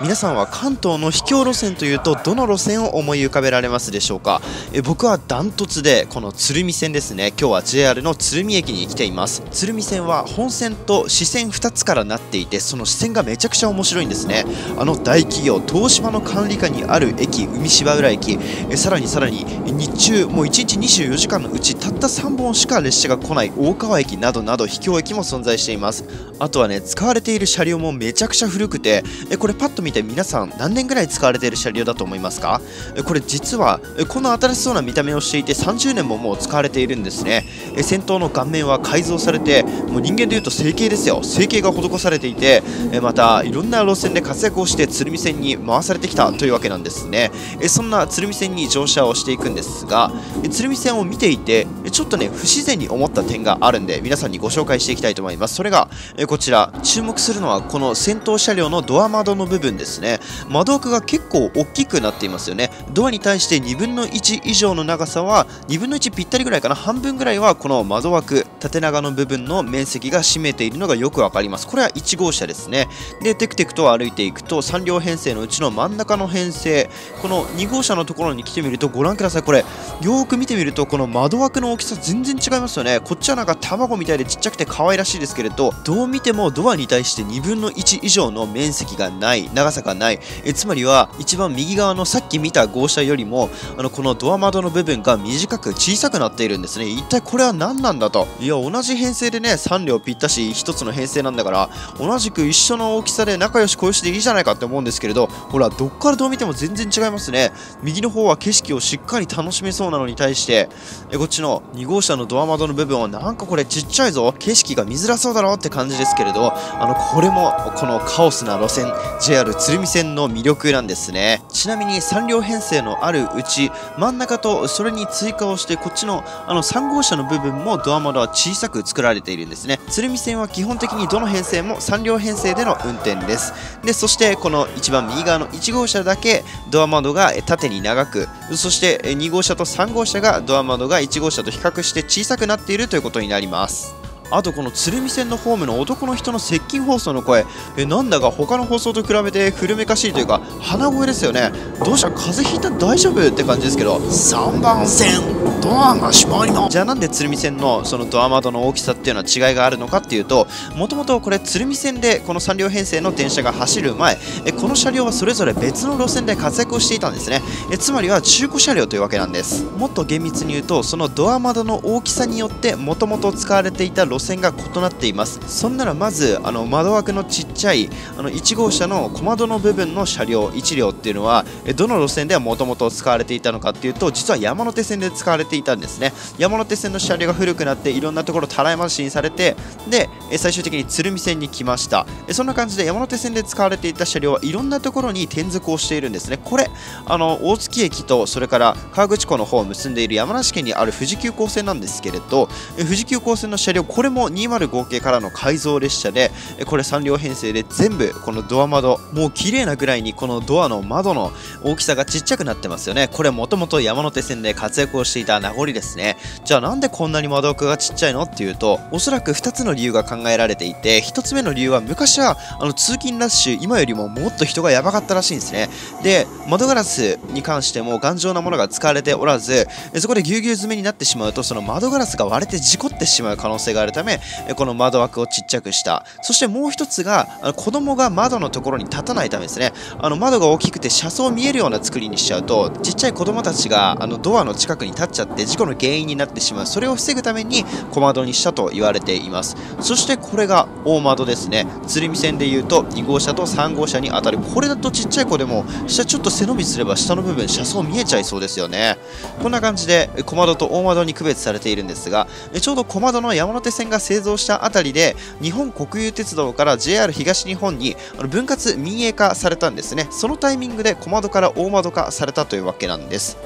皆さんは関東の秘境路線というとどの路線を思い浮かべられますでしょうか？え僕はダントツでこの鶴見線ですね。今日は JR の鶴見駅に来ています。鶴見線は本線と支線2つからなっていてその支線がめちゃくちゃ面白いんですね。あの大企業東芝の管理下にある駅海芝浦駅。えさらにさらに日中もう1日24時間のうちたった3本しか列車が来ない大川駅などなど秘境駅も存在しています。あとはね使われている車両もめちゃくちゃ古くてえこれパッと見て皆さん何年ぐらい使われている車両だと思いますか？これ実はこの新しそうな見た目をしていて30年ももう使われているんですね。先頭の顔面は改造されてもう人間でいうと整形ですよ。整形が施されていてまたいろんな路線で活躍をして鶴見線に回されてきたというわけなんですね。そんな鶴見線に乗車をしていくんですが鶴見線を見ていてちょっとね不自然に思った点があるんで皆さんにご紹介していきたいと思います。それがこちら注目するのはこの先頭車両のドア窓の部分ですね。窓枠が結構大きくなっていますよね。ドアに対して2分の1以上の長さは2分の1ぴったりぐらいかな。半分ぐらいはこの窓枠縦長の部分の面積が占めているのがよくわかります。これは1号車ですね。でテクテクと歩いていくと3両編成のうちの真ん中の編成。この2号車のところに来てみるとご覧ください。これよーく見てみるとこの窓枠の大きさ全然違いますよね。こっちはなんか卵みたいでちっちゃくて可愛らしいですけれどどう見てもドアに対して2分の1以上の面積がない。長さがない。えつまりは一番右側のさっき見た号車よりもあのこのドア窓の部分が短く小さくなっているんですね。一体これは何なんだと。いや同じ編成でね3両ぴったし1つの編成なんだから同じく一緒の大きさで仲良し小良しでいいじゃないかって思うんですけれどほらどっからどう見ても全然違いますね。右の方は景色をしっかり楽しめそうなのに対してえこっちの2号車のドア窓の部分はなんかこれちっちゃいぞ。景色が見づらそうだろって感じですけれどあのこれもこのカオスな路線 JR 鶴見線の魅力なんですね。ちなみに3両編成のあるうち真ん中とそれに追加をしてこっちのあの3号車の部分もドア窓は小さく作られているんですね。鶴見線は基本的にどの編成も3両編成での運転です。でそしてこの一番右側の1号車だけドア窓が縦に長くそして2号車と3号車がドア窓が1号車と比較して小さくなっているということになります。あとこの鶴見線のホームの男の人の接近放送の声。えなんだか他の放送と比べて古めかしいというか鼻声ですよね。どうした？風邪ひいた？大丈夫？って感じですけど。3番線ドアが閉まりまじゃあなんで鶴見線のそのドア窓の大きさっていうのは違いがあるのかっていうともともとこれ鶴見線でこの3両編成の電車が走る前えこの車両はそれぞれ別の路線で活躍をしていたんですね。えつまりは中古車両というわけなんです。もっと厳密に言うとそのドア窓の大きさによってもともと使われていた路線が異なっています。そんならまずあの窓枠のちっちゃいあの1号車の小窓の部分の車両1両っていうのはどの路線ではもともと使われていたのかっていうと実は山手線で使われていたんですね。山手線の車両が古くなっていろんなところたらい回しにされてで最終的に鶴見線に来ました。そんな感じで山手線で使われていた車両はいろんなところに転属をしているんですね。これあの大月駅とそれから河口湖の方を結んでいる山梨県にある富士急行線なんですけれど富士急行線の車両これこれも205系からの改造列車でこれ3両編成で全部このドア窓もう綺麗なぐらいにこのドアの窓の大きさがちっちゃくなってますよね。これもともと山手線で活躍をしていた名残ですね。じゃあなんでこんなに窓枠がちっちゃいのっていうとおそらく2つの理由が考えられていて1つ目の理由は昔はあの通勤ラッシュ今よりももっと人がやばかったらしいんですね。で窓ガラスに関しても頑丈なものが使われておらずそこでぎゅうぎゅう詰めになってしまうとその窓ガラスが割れて事故ってしまう可能性があるためこの窓枠をちっちゃくした。そしてもう一つが子供が窓のところに立たないためですね。あの窓が大きくて車窓見えるような作りにしちゃうとちっちゃい子供たちがあのドアの近くに立っちゃって事故の原因になってしまう。それを防ぐために小窓にしたと言われています。そしてこれが大窓ですね。鶴見線でいうと2号車と3号車に当たる。これだとちっちゃい子でも下ちょっと背伸びすれば下の部分車窓見えちゃいそうですよね。こんな感じで小窓と大窓に区別されているんですがちょうど小窓の山手線が製造したあたりで日本国有鉄道から JR 東日本に分割民営化されたんですね。そのタイミングで小窓から大窓化されたというわけなんです。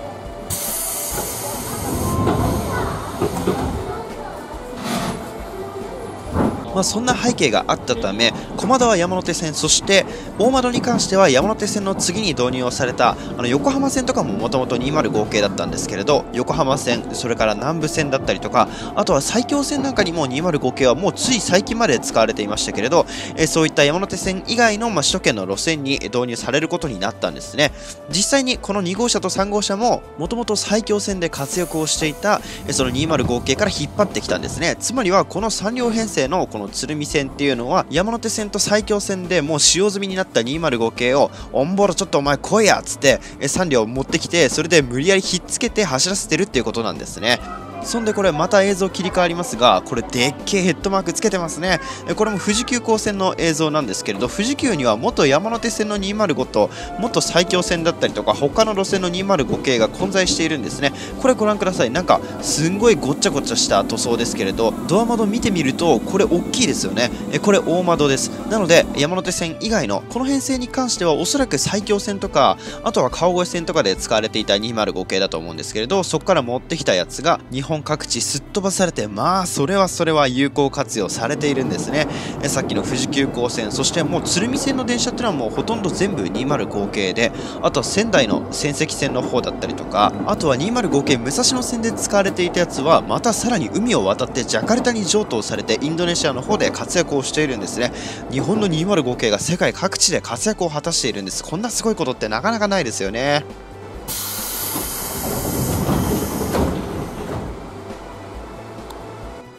まあ、そんな背景があったため駒田は山手線そして大窓に関しては山手線の次に導入をされたあの横浜線とかももともと205系だったんですけれど横浜線それから南武線だったりとかあとは埼京線なんかにも205系はもうつい最近まで使われていましたけれど、えそういった山手線以外の、まあ、首都圏の路線に導入されることになったんですね。実際にこの2号車と3号車ももともと埼京線で活躍をしていたその205系から引っ張ってきたんですね。つまりはこの3両編成のこの鶴見線っていうのは山手線と埼京線でもう使用済みになった205系をオンボロちょっとお前来いやっつって3両持ってきてそれで無理やりひっつけて走らせてるっていうことなんですね。そんでこれまた映像切り替わりますがこれでっけえヘッドマークつけてますね。これも富士急行線の映像なんですけれど富士急には元山手線の205と元埼京線だったりとか他の路線の205系が混在しているんですね。これご覧ください。なんかすんごいごっちゃごちゃした塗装ですけれどドア窓見てみるとこれ大きいですよね。これ大窓です。なので山手線以外のこの編成に関してはおそらく埼京線とかあとは川越線とかで使われていた205系だと思うんですけれどそこから持ってきたやつが日本本各地すっ飛ばされてまあそれはそれは有効活用されているんですね。えさっきの富士急行線そしてもう鶴見線の電車っていうのはもうほとんど全部205系であとは仙台の仙石線の方だったりとかあとは205系武蔵野線で使われていたやつはまたさらに海を渡ってジャカルタに譲渡されてインドネシアの方で活躍をしているんですね。日本の205系が世界各地で活躍を果たしているんです。こんなすごいことってなかなかないですよね。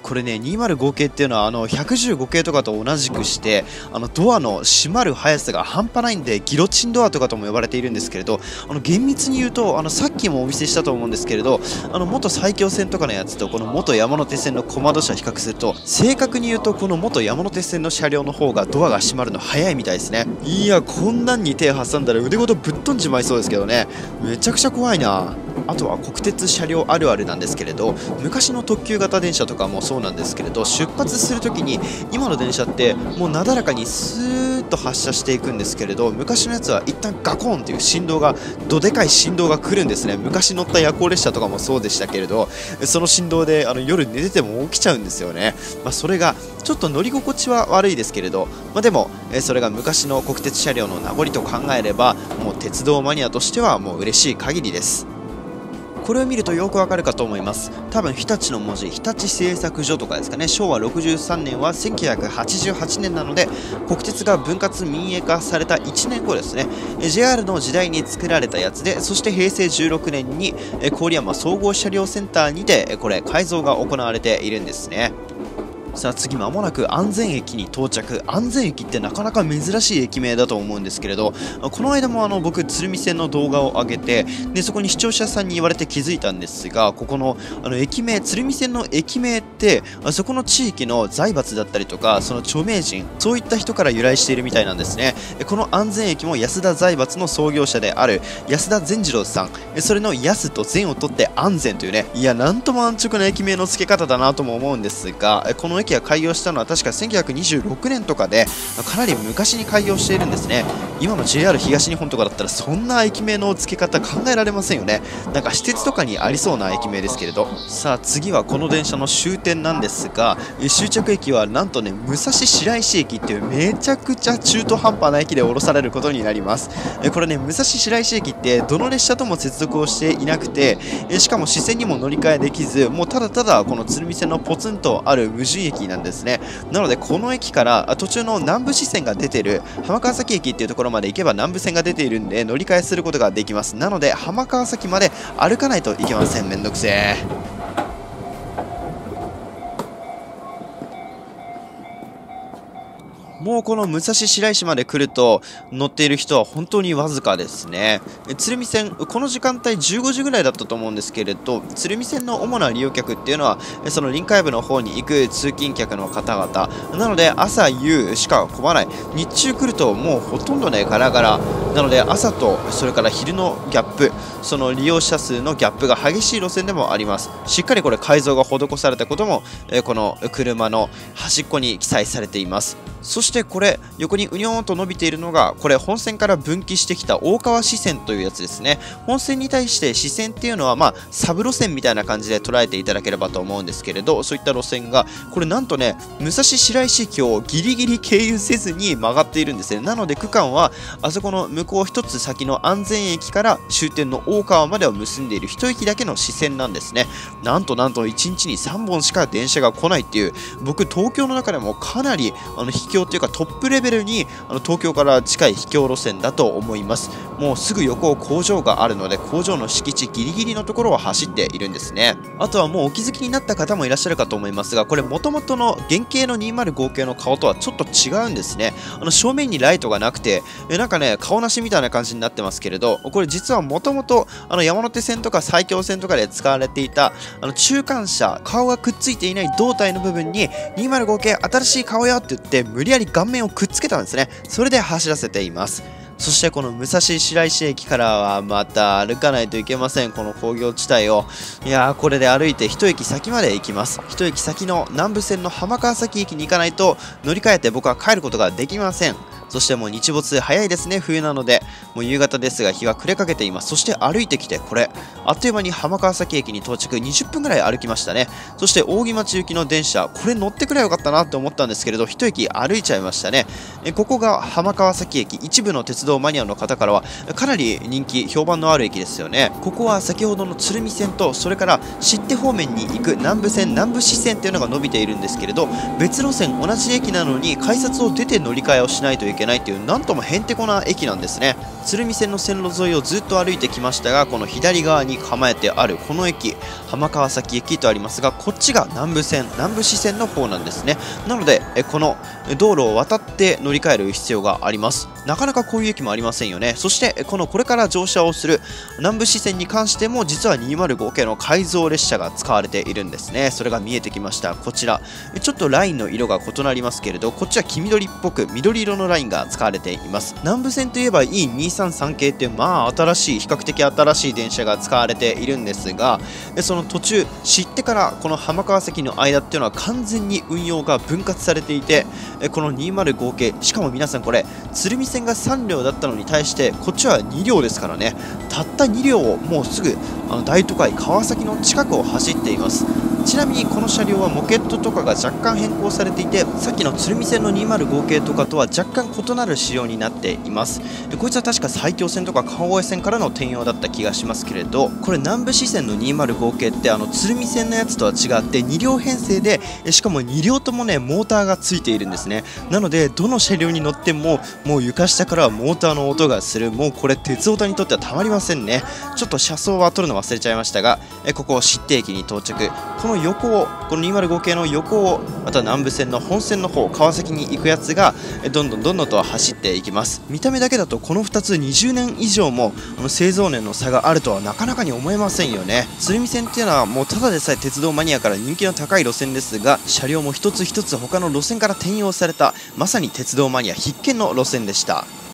これね205系っていうのはあの115系とかと同じくしてあのドアの閉まる速さが半端ないんでギロチンドアとかとも呼ばれているんですけれどあの厳密に言うとあのさっきもお見せしたと思うんですけれどあの元埼京線とかのやつとこの元山手線のコマド車比較すると正確に言うとこの元山手線の車両の方がドアが閉まるの早いみたいですね。いやこんなんに手挟んだら腕ごとぶっ飛んじまいそうですけどね。めちゃくちゃ怖いな。あとは国鉄車両あるあるなんですけれど昔の特急型電車とかもそうなんですけれど出発するときに今の電車ってもうなだらかにスーッと発車していくんですけれど昔のやつは一旦ガコンっていう振動がどでかい振動が来るんですね。昔乗った夜行列車とかもそうでしたけれどその振動であの夜寝てても起きちゃうんですよね、まあ、それがちょっと乗り心地は悪いですけれど、まあ、でもそれが昔の国鉄車両の名残と考えればもう鉄道マニアとしてはもう嬉しい限りです。これを見るとよくわかるかと思います。多分日立の文字日立製作所とかですかね。昭和63年は1988年なので国鉄が分割民営化された1年後ですね。JR の時代に作られたやつでそして平成16年に郡山総合車両センターにてこれ改造が行われているんですね。さあ次まもなく安全駅に到着。安全駅ってなかなか珍しい駅名だと思うんですけれどこの間もあの僕鶴見線の動画を上げてでそこに視聴者さんに言われて気づいたんですがここのあの駅名鶴見線の駅名ってそこの地域の財閥だったりとかその著名人そういった人から由来しているみたいなんですね。この安全駅も安田財閥の創業者である安田善次郎さん。それの安と善を取って安全というねいやなんとも安直な駅名の付け方だなとも思うんですがこの駅が開業したのは確か1926年とかでかなり昔に開業しているんですね。今の JR 東日本とかだったらそんな駅名の付け方考えられませんよね。なんか私鉄とかにありそうな駅名ですけれど。さあ次はこの電車の終点なんですが終着駅はなんとね武蔵白石駅っていうめちゃくちゃ中途半端な駅で降ろされることになります。これね武蔵白石駅ってどの列車とも接続をしていなくてしかも支線にも乗り換えできずもうただただこの鶴見線のポツンとある無人駅なんですね。なのでこの駅から途中の南部支線が出てる浜川崎駅っていうところまで行けば南部線が出ているんで乗り換えすることができます。なので浜川崎まで歩かないといけません。めんどくせえ。もうこの武蔵白石まで来ると乗っている人は本当にわずかですね。鶴見線この時間帯15時ぐらいだったと思うんですけれど鶴見線の主な利用客っていうのはその臨海部の方に行く通勤客の方々。なので朝夕しか混まない。日中来るともうほとんどねガラガラ。なので朝とそれから昼のギャップその利用者数のギャップが激しい路線でもあります。しっかりこれ改造が施されたこともこの車の端っこに記載されています。そしてこれ横にうにょーんと伸びているのがこれ本線から分岐してきた大川支線というやつですね。本線に対して支線っていうのはまあサブ路線みたいな感じで捉えていただければと思うんですけれどそういった路線がこれなんとね武蔵白石駅をギリギリ経由せずに曲がっているんですね。なので区間はあそこの向こう一つ先の安全駅から終点の大川までを結んでいる一駅だけの支線なんですね。なんとなんと1日に3本しか電車が来ないっていう僕東京の中でもかなりあの秘境というかトップレベルにあの東京から近い秘境路線だと思います。もうすぐ横を工場があるので工場の敷地ギリギリのところを走っているんですね。あとはもうお気づきになった方もいらっしゃるかと思いますがこれ元々の原型の205系の顔とはちょっと違うんですね。あの正面にライトがなくてえなんかね顔なしみたいな感じになってますけれどこれ実はもともと山手線とか埼京線とかで使われていたあの中間車顔がくっついていない胴体の部分に205系新しい顔よって言って無理やり顔面をくっつけたんですね。それで走らせています。そしてこの武蔵白石駅からはまた歩かないといけません。この工業地帯を。いやーこれで歩いて一駅先まで行きます。一駅先の南武線の浜川崎駅に行かないと乗り換えて僕は帰ることができません。そしてもう日没早いですね、冬なので、もう夕方ですが日は暮れかけています。そして歩いてきて、これ、あっという間に浜川崎駅に到着、20分ぐらい歩きましたね。そして扇町行きの電車、これ乗ってくればよかったなって思ったんですけれど、一駅歩いちゃいましたね。えここが浜川崎駅、一部の鉄道マニアの方からは、かなり人気、評判のある駅ですよね。ここは先ほどの鶴見線と、それから知って方面に行く南武線、南武支線っていうのが伸びているんですけれど、別路線、同じ駅なのに改札を出て乗り換えをしないといけないっていう、なんともへんてこな駅なんですね。鶴見線の線路沿いをずっと歩いてきましたが、この左側に構えてあるこの駅、浜川崎駅とありますが、こっちが南武線、南武支線の方なんですね。なので、えこの道路を渡って乗り換える必要があります。なかなかこういう駅もありませんよね。そして、このこれから乗車をする南武支線に関しても、実は205系の改造列車が使われているんですね。それが見えてきました。こちら。ちょっとラインの色が異なりますけれど、こっちは黄緑っぽく緑色のラインが使われています南武線といえば E233 系ってまあ新しい比較的新しい電車が使われているんですがその途中知ってからこの浜川崎の間っていうのは完全に運用が分割されていてこの205系しかも皆さんこれ鶴見線が3両だったのに対してこっちは2両ですからね。たった2両をもうすぐあの大都会川崎の近くを走っています。ちなみにこの車両はモケットとかが若干変更されていてさっきの鶴見線の205系とかとは若干異なる仕様になっています。こいつは確か埼京線とか川越線からの転用だった気がしますけれどこれ南部支線の205系ってあの鶴見線のやつとは違って2両編成でしかも2両ともねモーターがついているんですね。なのでどの車両に乗ってももう床下からはモーターの音がする。もうこれ鉄オタにとってはたまりませんね。ちょっと車窓は撮るの忘れちゃいましたがここ知定駅に到着。この横をこの205系の横をまた南武線の本線の方川崎に行くやつがどんどんどんどんと走っていきます。見た目だけだとこの2つ20年以上もあの製造年の差があるとはなかなかに思えませんよね。鶴見線っていうのはもうただでさえ鉄道マニアから人気の高い路線ですが車両も一つ一つ他の路線から転用されたまさに鉄道マニア必見の路線でした。